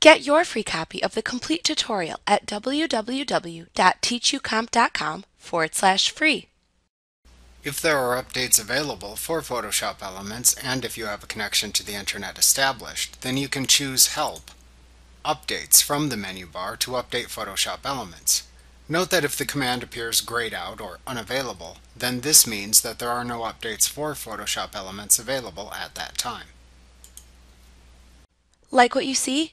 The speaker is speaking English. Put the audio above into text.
Get your free copy of the complete tutorial at www.teachucomp.com forward slash free. If there are updates available for Photoshop Elements and if you have a connection to the internet established, then you can choose Help, Updates from the menu bar to update Photoshop Elements. Note that if the command appears grayed out or unavailable, then this means that there are no updates for Photoshop Elements available at that time. Like what you see?